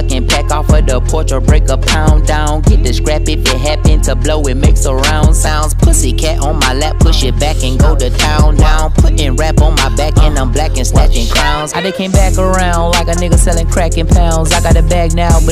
fucking pack off of the porch or break a pound down. Get the scrap if it happen to blow, it makes a round sounds. Pussy cat on my lap, push it back and go to town down. Putting rap on my back and I'm black and snatching crowns. How they came back around like a nigga selling crack in pounds. I got a bag now, but